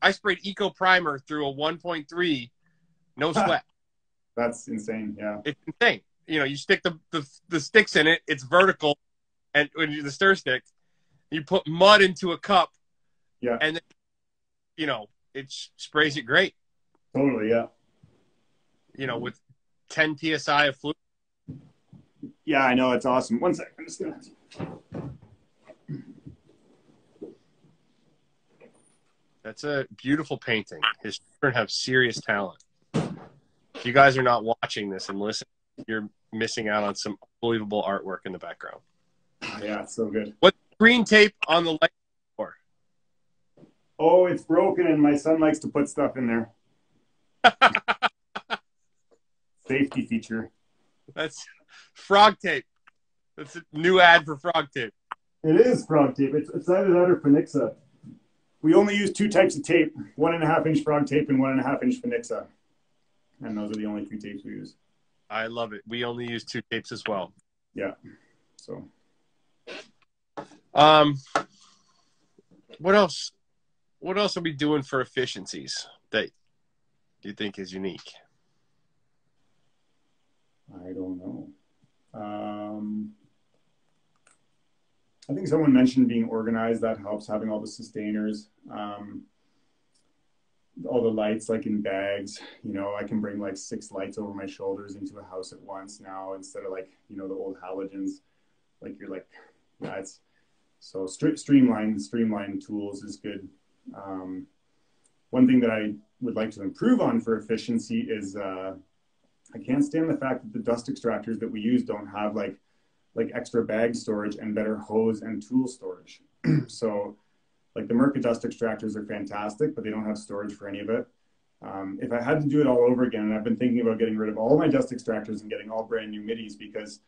I sprayed Eco Primer through a 1.3, no sweat. That's insane. Yeah, it's insane. You know, you stick the, the the sticks in it. It's vertical, and when you the stir stick, you put mud into a cup. Yeah, and then, you know it sprays it great. Totally. Yeah. You know, with 10 psi of fluid. Yeah, I know. It's awesome. One second. I'm just gonna. That's a beautiful painting. His children have serious talent. If you guys are not watching this and listening, you're missing out on some unbelievable artwork in the background. Yeah, it's so good. What green tape on the light for? Oh, it's broken, and my son likes to put stuff in there. safety feature. That's frog tape. That's a new ad for frog tape. It is frog tape. It's, it's either that or Finixa. We only use two types of tape: one and a half inch frog tape and one and a half inch Finixa. and those are the only two tapes we use. I love it. We only use two tapes as well. Yeah. So. Um. What else? What else are we doing for efficiencies that you think is unique? I don't know. Um, I think someone mentioned being organized. That helps having all the Systainers, um, all the lights like in bags. You know, I can bring like six lights over my shoulders into a house at once now instead of like you know the old halogens. Like you're like, yeah, it's so streamline streamline tools is good. Um, one thing that I would like to improve on for efficiency is uh, I can't stand the fact that the dust extractors that we use don't have like like extra bag storage and better hose and tool storage. so like the Mirka dust extractors are fantastic, but they don't have storage for any of it. Um, if I had to do it all over again, and I've been thinking about getting rid of all my dust extractors and getting all brand new Midis because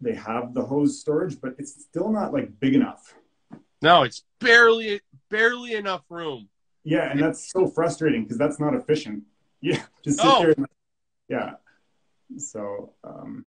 they have the hose storage, but it's still not like big enough. No, it's barely barely enough room. Yeah, and that's so frustrating because that's not efficient. Yeah, just sit oh. there. And, yeah. So um,